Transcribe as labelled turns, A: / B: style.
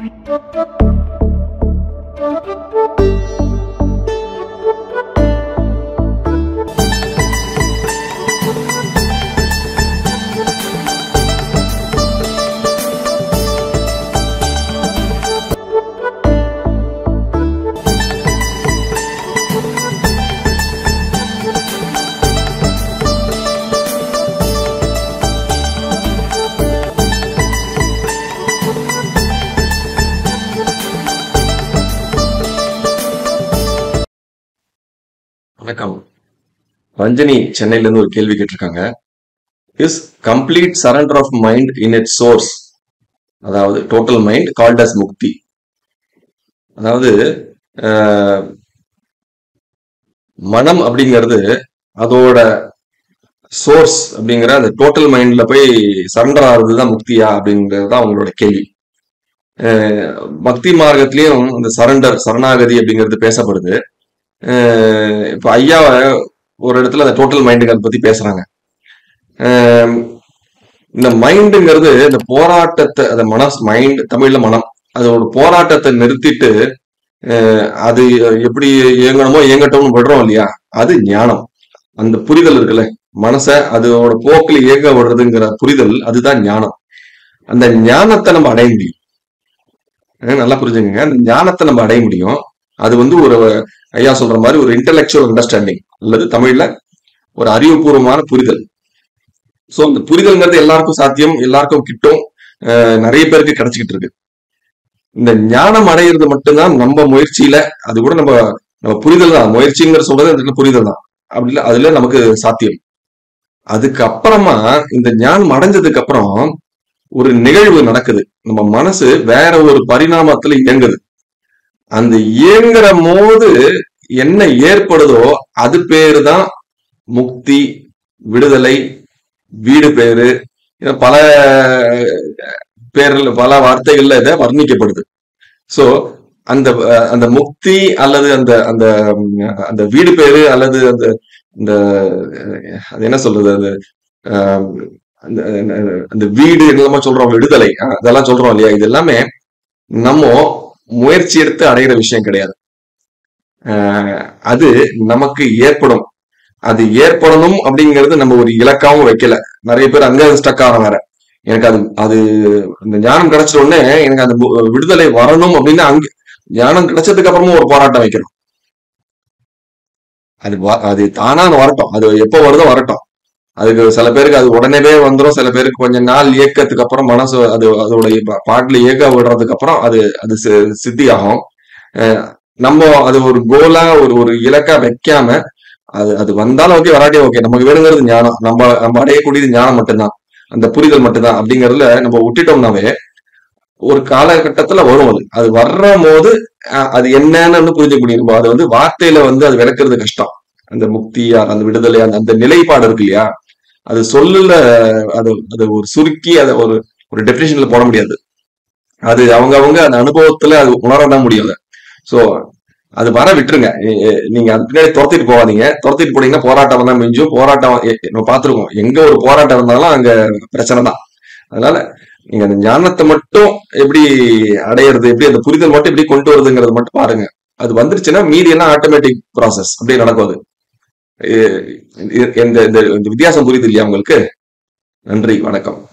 A: Thank you. வணக்கம். ரஞ்சனி சென்னையில இருந்து ஒரு கேள்வி கேட்டிருக்காங்க. Is complete surrender of mind in it source அதாவது total mind called as mukti அதாவது மனம் அப்படிங்கிறது அதோட சோர்ஸ் அப்படிங்கிற அந்த டோட்டல் மைண்ட்ல போய் சரண்டர் ஆகுறது தான் முக்தியா அப்படிங்கிறது தான் அவங்களோட கேள்வி. அஹ், பக்தி மார்க்கத்திலையும் இந்த சரண்டர் சரணாகதி அப்படிங்கிறது பேசப்படுது. இப்போ ஐயா ஒரு இடத்துல அந்த டோட்டல் மைண்டுகள் பத்தி பேசுறாங்க. இந்த மைண்டுங்கிறது இந்த போராட்டத்தை அந்த மனஸ் மைண்ட் தமிழ்ல மனம் அது ஒரு போராட்டத்தை நிறுத்திட்டு அது எப்படி இயங்கணுமோ இயங்கட்டும்னு விடுறோம் இல்லையா? அது ஞானம். அந்த புரிதல் இருக்குல்ல மனசை அதோட போக்கில் இயங்க விடுறதுங்கிற புரிதல் அதுதான் ஞானம். அந்த ஞானத்தை நம்ம அடைய முடியும். நல்லா புரிஞ்சுங்க அந்த ஞானத்தை நம்ம அடைய முடியும். அது வந்து ஒரு ஐயா சொல்ற மாதிரி ஒரு இன்டலெக்சுவல் அண்டர்ஸ்டாண்டிங் அல்லது தமிழ்ல ஒரு அறிவுபூர்வமான புரிதல். சோ அந்த புரிதல்ங்கிறது எல்லாருக்கும் சாத்தியம் எல்லாருக்கும் கிட்டும் அஹ் நிறைய பேருக்கு கிடைச்சிக்கிட்டு இருக்கு. இந்த ஞானம் அடையிறது மட்டும்தான் நம்ம முயற்சியில அது கூட நம்ம நம்ம புரிதல் தான். முயற்சிங்கிற சொல்றது அதுல புரிதல் தான். அப்படி இல்லை அதுல நமக்கு சாத்தியம். அதுக்கப்புறமா இந்த ஞானம் அடைஞ்சதுக்கு அப்புறம் ஒரு நிகழ்வு நடக்குது. நம்ம மனசு வேற ஒரு பரிணாமத்துல இயங்குது. அந்த இயங்குற போது என்ன ஏற்படுதோ அது பேரு தான் முக்தி விடுதலை வீடு பேரு. பல பேர்ல பல வார்த்தைகள்ல இதை வர்ணிக்கப்படுது. சோ அந்த அந்த முக்தி அல்லது அந்த அந்த அந்த வீடு பேரு அல்லது அந்த இந்த அது என்ன சொல்றது அது அந்த அந்த- வீடு என்னெல்லாமோ சொல்றோம் விடுதலை. அதெல்லாம் சொல்றோம் இல்லையா? இது எல்லாமே நம்ம முயற்சி எடுத்து அடைகிற விஷயம் கிடையாது. அது நமக்கு ஏற்படும். அது ஏற்படணும் அப்படிங்கிறது நம்ம ஒரு இலக்காவும் வைக்கல. நிறைய பேர் அங்க ஸ்டக் ஆன வேற. எனக்கு அது அது இந்த ஞானம் கிடைச்ச உடனே எனக்கு அந்த விடுதலை வரணும் அப்படின்னு அங்க ஞானம் கிடைச்சதுக்கு அப்புறமும் ஒரு போராட்டம் வைக்கணும். அது வ- அது தானா வரட்டும். அது எப்போ வருதோ வரட்டும். அதுக்கு சில பேருக்கு அது உடனேவே வந்துடும் சில பேருக்கு கொஞ்ச நாள் இயக்கத்துக்கு அப்புறம் மனசு அது அதோட பாட்டில் இயக்க விடுறதுக்கு அப்புறம் அது அது சித்தி ஆகும் நம்ம அது ஒரு கோலா ஒரு ஒரு இலக்கா வைக்காம அது அது வந்தாலும் ஓகே வராட்டியும் ஓகே நமக்கு வேணுங்கிறது ஞானம். நம்ம நம்ம அடையக்கூடியது ஞானம் மட்டும்தான். அந்த புரிதல் மட்டும்தான் அப்படிங்கறதுல நம்ம விட்டுட்டோம்னாவே ஒரு காலகட்டத்துல வரும் அது. அது வர்ற போது அது என்னன்னு புரிஞ்சுக்க முடியும். அது வந்து வார்த்தையில வந்து அது விளக்குறது கஷ்டம். அந்த முக்தி அந்த விடுதலை அந்த அந்த நிலைப்பாடு இருக்கு இல்லையா? அது சொல்லுல அது அது ஒரு சுருக்கி அதை ஒரு ஒரு டெபினேஷன்ல போட முடியாது. அது அவங்க அவங்க அந்த அனுபவத்துல அது உணரதான் முடியும் சோ அது வர விட்டுருங்க. நீங்க அது பின்னாடி துரத்திட்டு போகாதீங்க. துரத்திட்டு போனீங்கன்னா போராட்டம் தான் மிஞ்சும். போராட்டம் எ- நம்ம பார்த்துருக்கோம். எங்க ஒரு போராட்டம் இருந்தாலும் அங்க பிரச்சனை தான். அதனால நீங்க அந்த ஞானத்தை மட்டும் எப்படி அடையிறது எப்படி அந்த புரிதல் மட்டும் எப்படி கொண்டு வருதுங்கிறது மட்டும் பாருங்க. அது வந்துருச்சுன்னா மீதி எல்லாம் ஆட்டோமேட்டிக் ப்ராசஸ் அப்படியே நடக்கும் அது. இந்த வித்தியாசம் புரியுது இல்லையா உங்களுக்கு? நன்றி வணக்கம்.